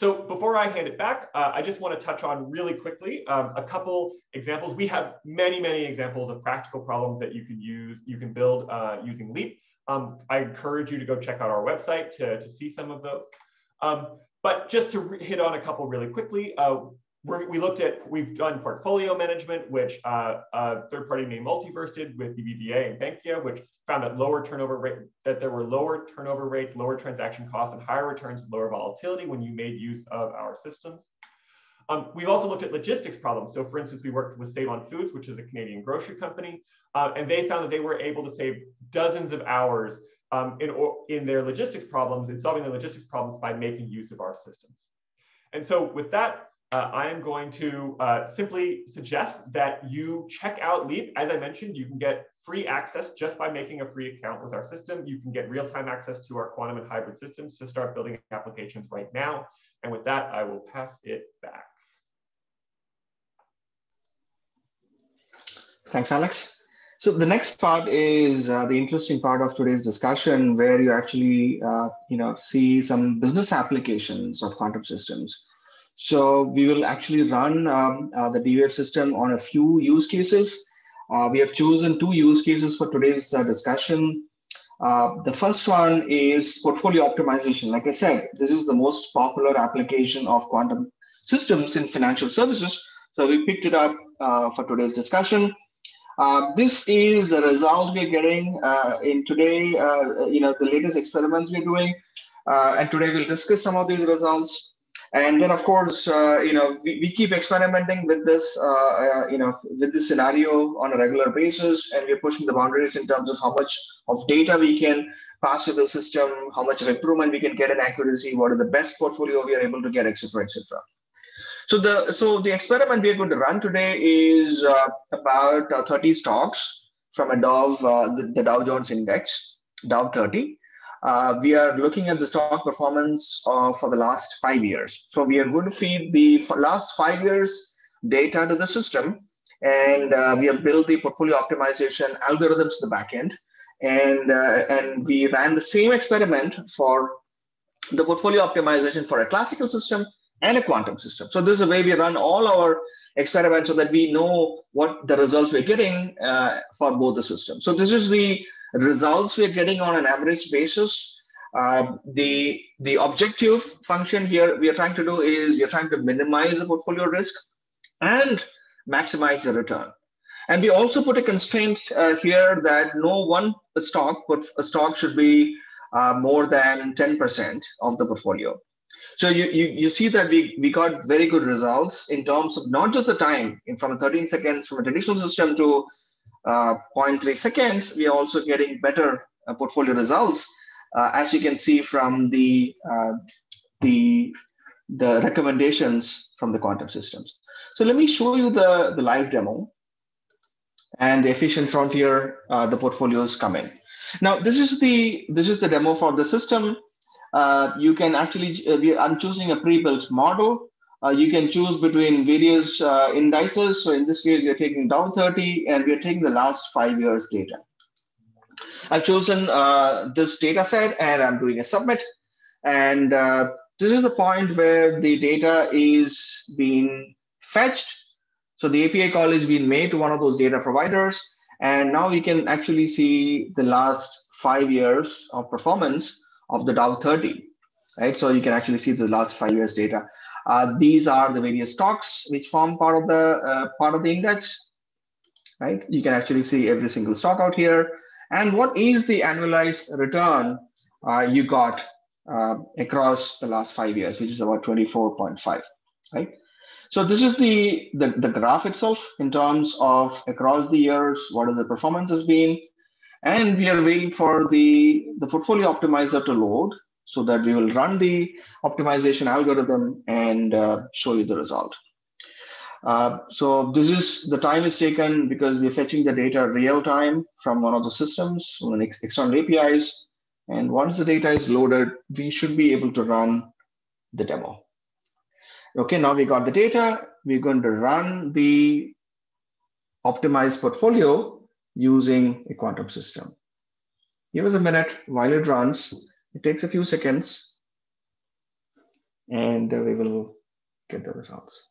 So before I hand it back, uh, I just want to touch on really quickly um, a couple examples. We have many, many examples of practical problems that you can use, you can build uh, using Leap. Um, I encourage you to go check out our website to, to see some of those. Um, but just to hit on a couple really quickly, uh, we looked at, we've done portfolio management, which uh, a third party named Multiverse did with BBVA and Bankia, which found that lower turnover rate, that there were lower turnover rates, lower transaction costs, and higher returns with lower volatility when you made use of our systems. Um, we've also looked at logistics problems. So for instance, we worked with Save On Foods, which is a Canadian grocery company, uh, and they found that they were able to save dozens of hours um, in, in their logistics problems, in solving their logistics problems by making use of our systems. And so with that, uh, I am going to uh, simply suggest that you check out Leap. As I mentioned, you can get free access just by making a free account with our system. You can get real-time access to our quantum and hybrid systems to start building applications right now. And with that, I will pass it back. Thanks, Alex. So the next part is uh, the interesting part of today's discussion, where you actually, uh, you know, see some business applications of quantum systems. So we will actually run um, uh, the D-Wave system on a few use cases. Uh, we have chosen two use cases for today's uh, discussion. Uh, the first one is portfolio optimization. Like I said, this is the most popular application of quantum systems in financial services. So we picked it up uh, for today's discussion. Uh, this is the result we're getting in today, you know, the latest experiments we're doing. and today we'll discuss some of these results. And then, of course, uh, you know, we, we keep experimenting with this, uh, uh, you know, with this scenario on a regular basis, and we're pushing the boundaries in terms of how much of data we can pass to the system, how much of improvement we can get in accuracy, what are the best portfolio we are able to get, etc., etc. So the so the experiment we are going to run today is uh, about uh, 30 stocks from a Dow, the, the Dow Jones Index, Dow 30 uh, we are looking at the stock performance uh, for the last five years. So we are going to feed the last five years data to the system, and uh, we have built the portfolio optimization algorithms in the backend, and uh, and we ran the same experiment for the portfolio optimization for a classical system and a quantum system. So this is the way we run all our experiments so that we know what the results we're getting uh, for both the systems. So this is the results we're getting on an average basis. Uh, the, the objective function here we are trying to do is we are trying to minimize the portfolio risk and maximize the return. And we also put a constraint uh, here that no one stock, but a stock should be uh, more than 10% of the portfolio. So you, you, you see that we, we got very good results in terms of not just the time in from 13 seconds from a traditional system to uh, 0.3 seconds, we are also getting better uh, portfolio results, uh, as you can see from the, uh, the, the recommendations from the quantum systems. So let me show you the, the live demo and the efficient frontier, uh, the portfolios come in. Now, this is the this is the demo for the system. Uh, you can actually, uh, I'm choosing a pre-built model. Uh, you can choose between various uh, indices. So in this case, we are taking Dow 30 and we are taking the last five years data. I've chosen uh, this data set and I'm doing a submit. And uh, this is the point where the data is being fetched. So the API call is being made to one of those data providers. And now we can actually see the last five years of performance of the Dow 30, right? So you can actually see the last five years data. Uh, these are the various stocks which form part of the uh, part of the index, right? You can actually see every single stock out here. And what is the annualized return uh, you got uh, across the last five years, which is about 24.5, right? So this is the, the, the graph itself in terms of across the years, what is the performance has been. And we are waiting for the, the portfolio optimizer to load so that we will run the optimization algorithm and uh, show you the result. Uh, so this is the time is taken because we're fetching the data real time from one of the systems, from the external APIs. And once the data is loaded, we should be able to run the demo. Okay, now we got the data. We're going to run the optimized portfolio using a quantum system. Give us a minute while it runs. It takes a few seconds and uh, we will get the results.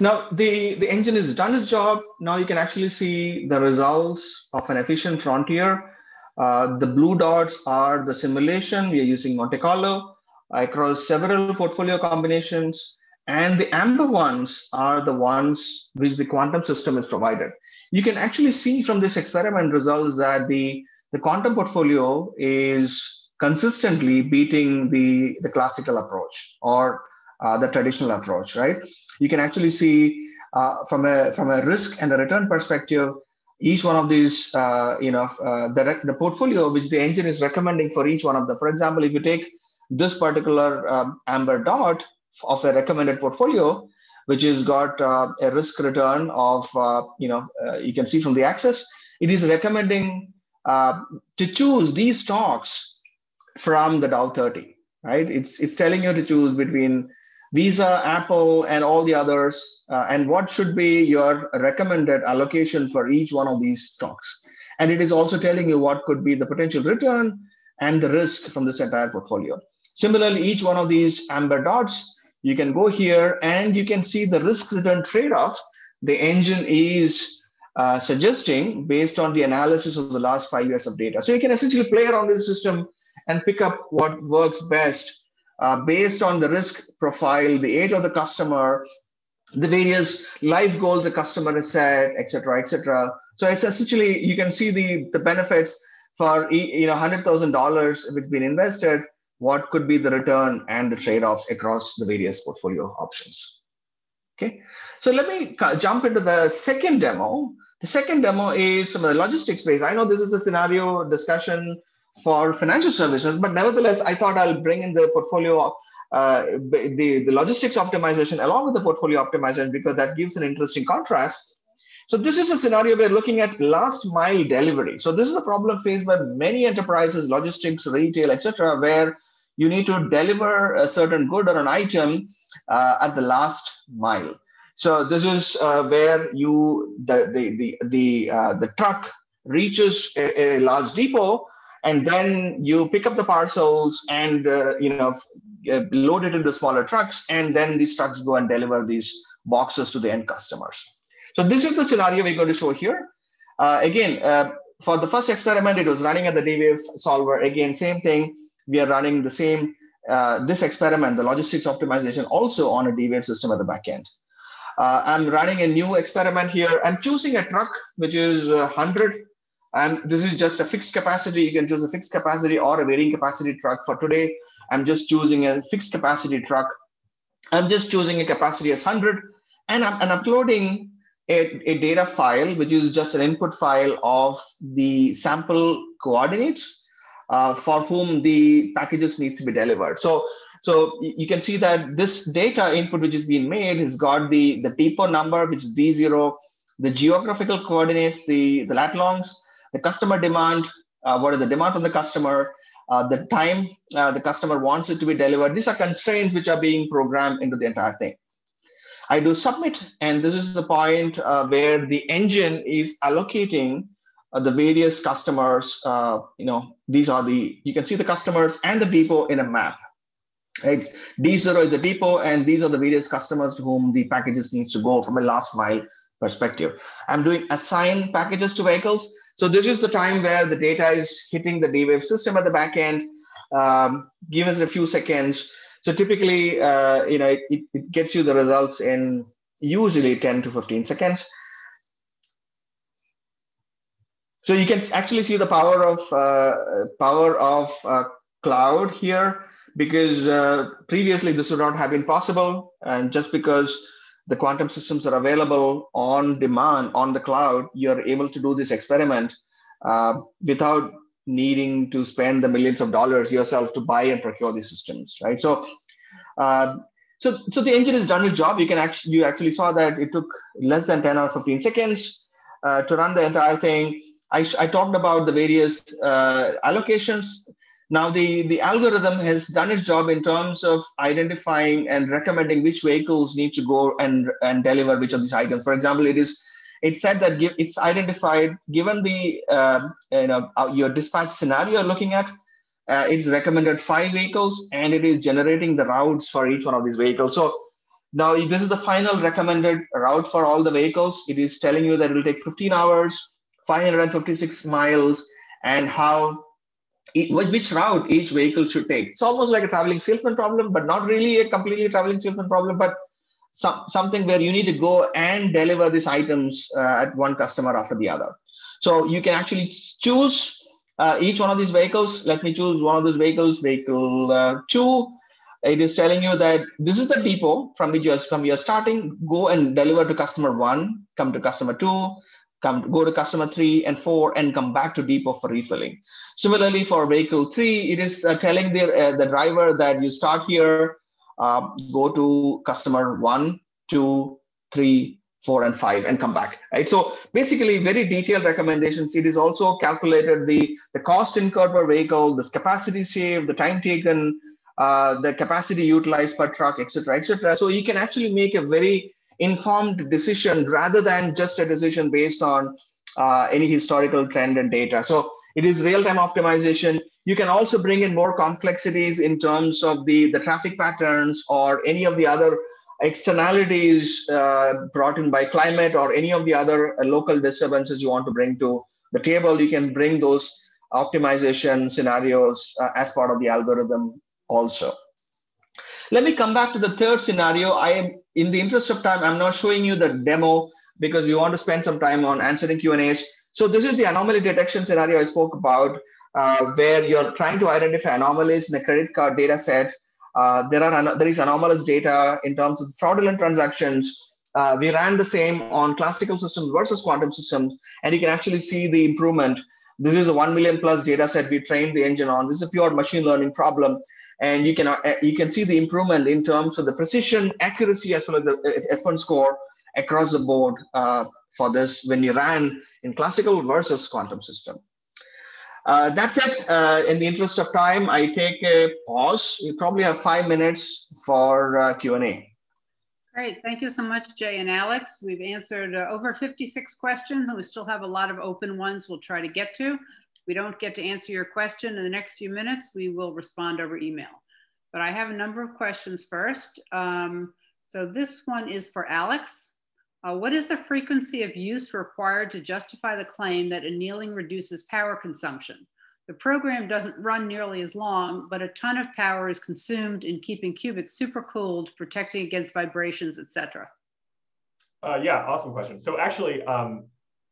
Now the, the engine has done its job. Now you can actually see the results of an efficient frontier. Uh, the blue dots are the simulation. We are using Monte Carlo across several portfolio combinations. And the amber ones are the ones which the quantum system is provided. You can actually see from this experiment results that the, the quantum portfolio is consistently beating the, the classical approach or uh, the traditional approach, right? You can actually see uh, from a from a risk and a return perspective, each one of these, uh, you know, uh, the the portfolio which the engine is recommending for each one of them. For example, if you take this particular um, amber dot of a recommended portfolio, which has got uh, a risk return of, uh, you know, you can see from the axis, it is recommending to choose these stocks from the Dow 30, right? It's it's telling you to choose between Visa, Apple, and all the others, uh, and what should be your recommended allocation for each one of these stocks. And it is also telling you what could be the potential return and the risk from this entire portfolio. Similarly, each one of these amber dots, you can go here and you can see the risk return trade-off the engine is uh, suggesting based on the analysis of the last five years of data. So you can essentially play around with the system and pick up what works best uh, based on the risk profile, the age of the customer, the various life goals the customer has set, et cetera, et cetera. So it's essentially, you can see the, the benefits for you know $100,000 if it's been invested, what could be the return and the trade-offs across the various portfolio options. Okay, so let me jump into the second demo. The second demo is from the logistics space. I know this is the scenario discussion for financial services, but nevertheless, I thought I'll bring in the portfolio, uh, the, the logistics optimization along with the portfolio optimization because that gives an interesting contrast. So this is a scenario we're looking at last mile delivery. So this is a problem faced by many enterprises, logistics, retail, etc., where you need to deliver a certain good or an item uh, at the last mile. So this is uh, where you the the the the, uh, the truck reaches a, a large depot and then you pick up the parcels and uh, you know uh, load it into smaller trucks and then these trucks go and deliver these boxes to the end customers. So this is the scenario we're going to show here. Uh, again uh, for the first experiment it was running at the d-wave solver. Again same thing. We are running the same uh, this experiment the logistics optimization also on a d-wave system at the back end. Uh, i'm running a new experiment here. I'm choosing a truck which is 100 And this is just a fixed capacity. You can choose a fixed capacity or a varying capacity truck. For today, I'm just choosing a fixed capacity truck. I'm just choosing a capacity as 100 and I'm, uploading a, a data file, which is just an input file of the sample coordinates uh, for whom the packages needs to be delivered. So, so you can see that this data input which is being made has got the, the depot number, which is D0, the geographical coordinates, the, the lat longs, the customer demand, uh, what is the demand from the customer, uh, the time uh, the customer wants it to be delivered. These are constraints which are being programmed into the entire thing. I do submit, and this is the point uh, where the engine is allocating uh, the various customers. Uh, you know, these are the you can see the customers and the depot in a map. Right? D0 is the depot, and these are the various customers to whom the packages needs to go from a last mile perspective. I'm doing assign packages to vehicles. So this is the time where the data is hitting the D-Wave system at the back end. Um, give us a few seconds. So typically, uh, you know, it, it gets you the results in usually 10 to 15 seconds. So you can actually see the power of uh, power of uh, cloud here because uh, previously this would not have been possible. And just because the quantum systems are available on demand on the cloud, you're able to do this experiment uh, without needing to spend the millions of dollars yourself to buy and procure these systems, right? So, uh, so, so the engine has done its job. You can actually, you actually saw that it took less than 10 or 15 seconds uh, to run the entire thing. I, I talked about the various uh, allocations now, the, the algorithm has done its job in terms of identifying and recommending which vehicles need to go and, and deliver which of these items. For example, it is it said that give, it's identified given the uh, you know uh, your dispatch scenario you're looking at, uh, it's recommended five vehicles and it is generating the routes for each one of these vehicles. So now this is the final recommended route for all the vehicles. It is telling you that it will take 15 hours, 556 miles, and how which route each vehicle should take. It's almost like a traveling salesman problem, but not really a completely traveling salesman problem, but some, something where you need to go and deliver these items uh, at one customer after the other. So you can actually choose uh, each one of these vehicles. Let me choose one of those vehicles, vehicle uh, two. It is telling you that this is the depot from which you're, from you're starting. Go and deliver to customer one, come to customer two, come go to customer three and four and come back to depot for refilling. Similarly, for vehicle three, it is uh, telling the, uh, the driver that you start here, uh, go to customer one, two, three, four, and five, and come back. Right. So basically, very detailed recommendations. It is also calculated the the cost incurred per vehicle, the capacity saved, the time taken, uh, the capacity utilized per truck, etc., etc. So you can actually make a very informed decision rather than just a decision based on uh, any historical trend and data. So it is real-time optimization. You can also bring in more complexities in terms of the, the traffic patterns or any of the other externalities uh, brought in by climate or any of the other uh, local disturbances you want to bring to the table. You can bring those optimization scenarios uh, as part of the algorithm also. Let me come back to the third scenario. I am, in the interest of time, I'm not showing you the demo because we want to spend some time on answering Q&As. So this is the anomaly detection scenario I spoke about, uh, where you're trying to identify anomalies in a credit card data set. Uh, there are there is anomalous data in terms of fraudulent transactions. Uh, we ran the same on classical systems versus quantum systems, and you can actually see the improvement. This is a 1 million plus data set we trained the engine on. This is a pure machine learning problem and you can uh, you can see the improvement in terms of the precision, accuracy, as well as the uh, F1 score across the board uh, for this when you ran in classical versus quantum system. Uh, that's it. Uh, in the interest of time, I take a pause. You probably have five minutes for uh, Q&A. Great. Thank you so much, Jay and Alex. We've answered over 56 questions, and we still have a lot of open ones we'll try to get to we don't get to answer your question in the next few minutes, we will respond over email. But I have a number of questions first. Um, so this one is for Alex. Uh, what is the frequency of use required to justify the claim that annealing reduces power consumption? The program doesn't run nearly as long, but a ton of power is consumed in keeping qubits supercooled, protecting against vibrations, etc. Uh, yeah, awesome question. So actually, um,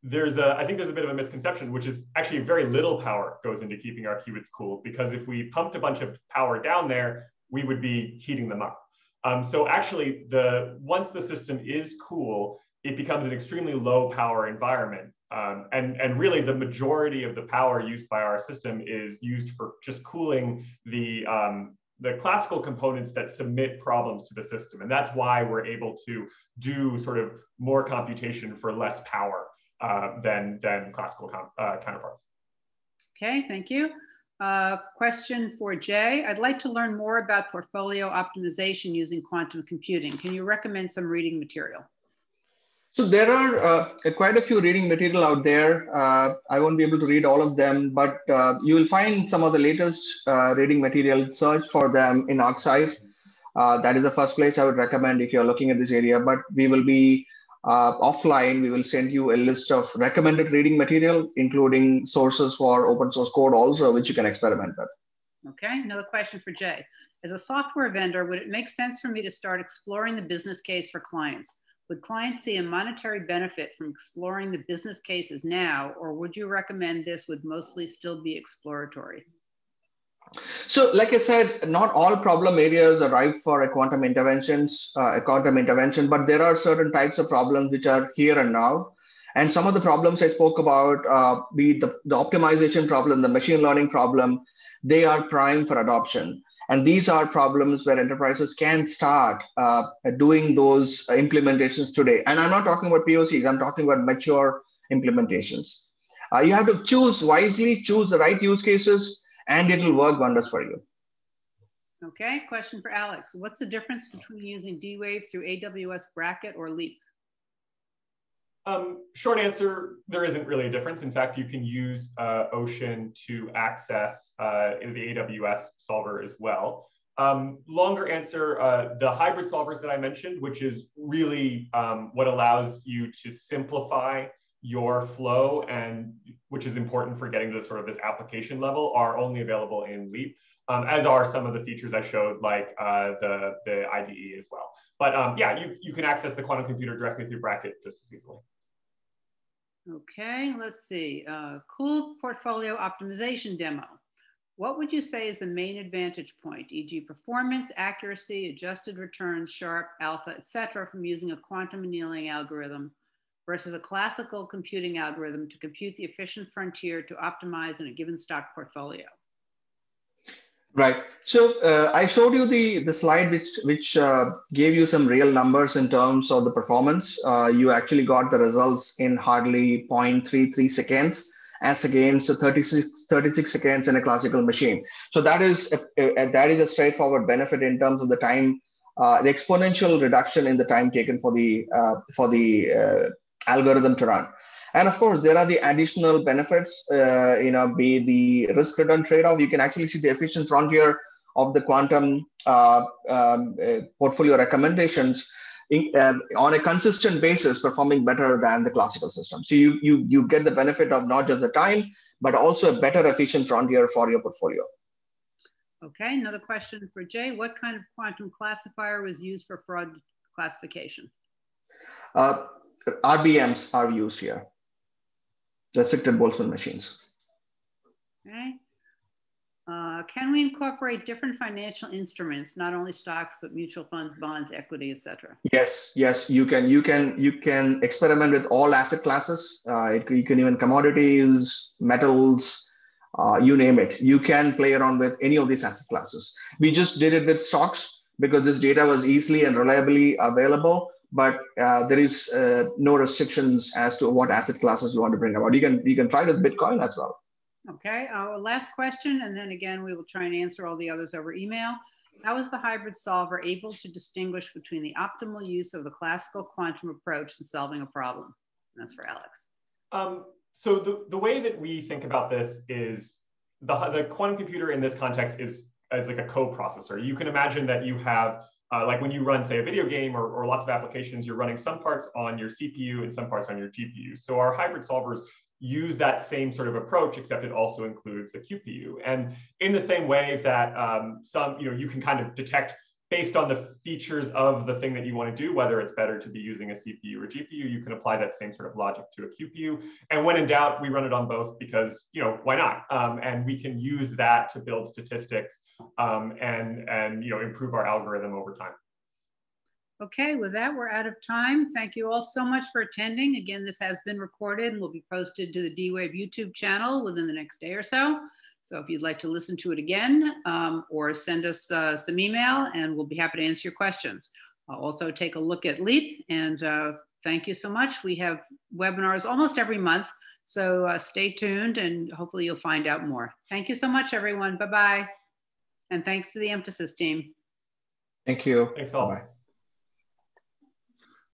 there's a, I think there's a bit of a misconception, which is actually very little power goes into keeping our qubits cool, because if we pumped a bunch of power down there, we would be heating them up. Um, so actually, the once the system is cool, it becomes an extremely low power environment. Um, and, and really the majority of the power used by our system is used for just cooling the, um, the classical components that submit problems to the system. And that's why we're able to do sort of more computation for less power uh, than, than classical uh, counterparts. Okay, thank you. Uh, question for Jay. I'd like to learn more about portfolio optimization using quantum computing. Can you recommend some reading material? So there are uh, quite a few reading material out there. Uh, I won't be able to read all of them, but uh, you will find some of the latest uh, reading material. Search for them in arXiv. Uh, that is the first place I would recommend if you're looking at this area. But we will be uh, offline. We will send you a list of recommended reading material, including sources for open source code also, which you can experiment with. Okay, another question for Jay. As a software vendor, would it make sense for me to start exploring the business case for clients? Would clients see a monetary benefit from exploring the business cases now, or would you recommend this would mostly still be exploratory? So, like I said, not all problem areas are ripe for a quantum interventions, uh, a quantum intervention, but there are certain types of problems which are here and now. And some of the problems I spoke about, uh, be the, the optimization problem, the machine learning problem, they are prime for adoption. And these are problems where enterprises can start uh, doing those implementations today. And I'm not talking about POCs, I'm talking about mature implementations. Uh, you have to choose wisely, choose the right use cases, and it'll work wonders for you. Okay, question for Alex. What's the difference between using D-Wave through AWS Braket or Leap? Um, short answer, there isn't really a difference. In fact, you can use uh, Ocean to access uh, the AWS solver as well. Um, longer answer, uh, the hybrid solvers that I mentioned, which is really um, what allows you to simplify your flow and which is important for getting to sort of this application level are only available in Leap, um, as are some of the features I showed like uh, the, the IDE as well. But um, yeah, you, you can access the quantum computer directly through Braket just as easily. Okay, let's see. Uh, cool portfolio optimization demo. What would you say is the main advantage point, e.g. performance, accuracy, adjusted returns, Sharpe, alpha, etc., from using a quantum annealing algorithm versus a classical computing algorithm to compute the efficient frontier to optimize in a given stock portfolio? Right. So uh, I showed you the the slide which which uh, gave you some real numbers in terms of the performance. Uh, you actually got the results in hardly 0.33 seconds as against 36, 36 seconds in a classical machine. So that is a, a, that is a straightforward benefit in terms of the time, uh, the exponential reduction in the time taken for the uh, for the uh, algorithm to run. And of course, there are the additional benefits, uh, you know, be the risk return trade-off. You can actually see the efficient frontier of the quantum uh, um, uh, portfolio recommendations in, uh, on a consistent basis performing better than the classical system. So you, you, you get the benefit of not just the time, but also a better efficient frontier for your portfolio. Okay, another question for Jay. What kind of quantum classifier was used for fraud classification? Uh, RBMs are used here restricted Boltzmann machines. Okay. Uh, can we incorporate different financial instruments, not only stocks, but mutual funds, bonds, equity, etc.? Yes, yes, you can. You can. You can experiment with all asset classes. Uh, it, you can even commodities, metals, uh, you name it. You can play around with any of these asset classes. We just did it with stocks because this data was easily and reliably available but uh, there is uh, no restrictions as to what asset classes you want to bring about. You can you can try with Bitcoin as well. Okay, our last question, and then again we will try and answer all the others over email. How is the hybrid solver able to distinguish between the optimal use of the classical quantum approach in solving a problem? And that's for Alex. Um, so the, the way that we think about this is the, the quantum computer in this context is as like a co-processor. You can imagine that you have uh, like when you run, say, a video game or, or lots of applications, you're running some parts on your CPU and some parts on your GPU. So our hybrid solvers use that same sort of approach, except it also includes a QPU. And in the same way that um, some, you know, you can kind of detect based on the features of the thing that you want to do, whether it's better to be using a CPU or GPU, you can apply that same sort of logic to a QPU. And when in doubt, we run it on both because, you know, why not? Um, and we can use that to build statistics um, and, and, you know, improve our algorithm over time. Okay, with that, we're out of time. Thank you all so much for attending. Again, this has been recorded and will be posted to the D-Wave YouTube channel within the next day or so. So if you'd like to listen to it again um, or send us uh, some email and we'll be happy to answer your questions. I'll also take a look at LEAP and uh, thank you so much. We have webinars almost every month. So uh, stay tuned and hopefully you'll find out more. Thank you so much, everyone. Bye-bye. And thanks to the Mphasis team. Thank you. Thanks all. Bye.